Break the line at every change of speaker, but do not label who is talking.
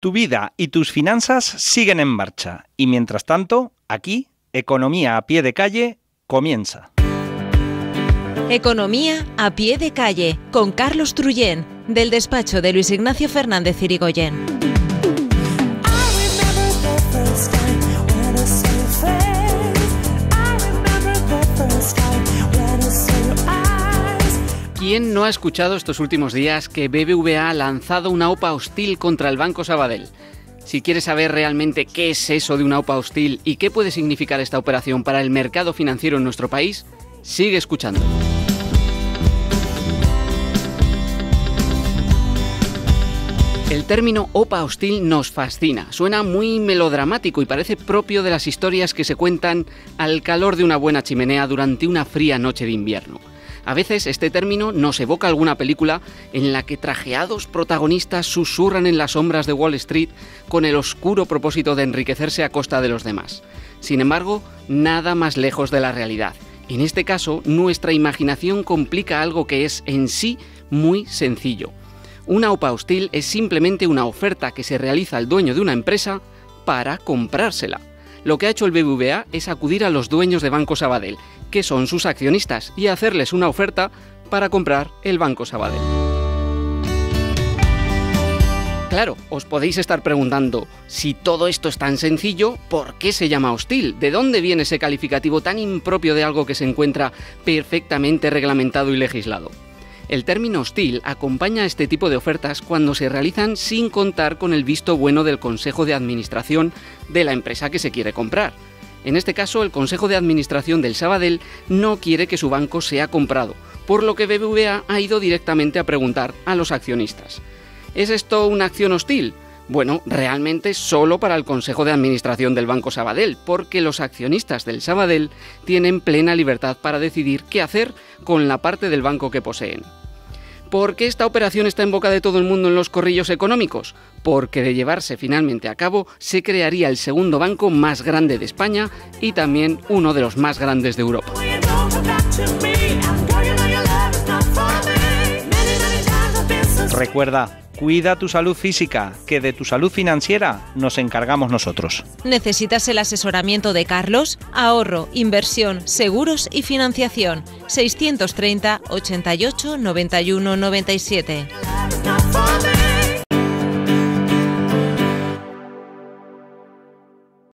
Tu vida y tus finanzas siguen en marcha y mientras tanto, aquí, Economía a pie de calle comienza.
Economía a pie de calle con Carlos Trullén del despacho de Luis Ignacio Fernández Irigoyen.
¿Quién no ha escuchado estos últimos días que BBVA ha lanzado una OPA hostil contra el Banco Sabadell? Si quieres saber realmente qué es eso de una OPA hostil y qué puede significar esta operación para el mercado financiero en nuestro país, sigue escuchando. El término OPA hostil nos fascina, suena muy melodramático y parece propio de las historias que se cuentan al calor de una buena chimenea durante una fría noche de invierno. A veces este término nos evoca alguna película en la que trajeados protagonistas susurran en las sombras de Wall Street con el oscuro propósito de enriquecerse a costa de los demás. Sin embargo, nada más lejos de la realidad. En este caso, nuestra imaginación complica algo que es en sí muy sencillo. Una OPA hostil es simplemente una oferta que se realiza al dueño de una empresa para comprársela. Lo que ha hecho el BBVA es acudir a los dueños de Banco Sabadell que son sus accionistas y hacerles una oferta para comprar el Banco Sabadell. Claro, os podéis estar preguntando, si todo esto es tan sencillo, ¿por qué se llama hostil? ¿De dónde viene ese calificativo tan impropio de algo que se encuentra perfectamente reglamentado y legislado? El término hostil acompaña a este tipo de ofertas cuando se realizan sin contar con el visto bueno del Consejo de Administración de la empresa que se quiere comprar. En este caso, el Consejo de Administración del Sabadell no quiere que su banco sea comprado, por lo que BBVA ha ido directamente a preguntar a los accionistas. ¿Es esto una acción hostil? Bueno, realmente solo para el Consejo de Administración del Banco Sabadell, porque los accionistas del Sabadell tienen plena libertad para decidir qué hacer con la parte del banco que poseen. ¿Por qué esta operación está en boca de todo el mundo en los corrillos económicos? Porque de llevarse finalmente a cabo se crearía el segundo banco más grande de España y también uno de los más grandes de Europa.
Recuerda, cuida tu salud física, que de tu salud financiera nos encargamos nosotros.
¿Necesitas el asesoramiento de Carlos? Ahorro, inversión, seguros y financiación. 630 88 91 97.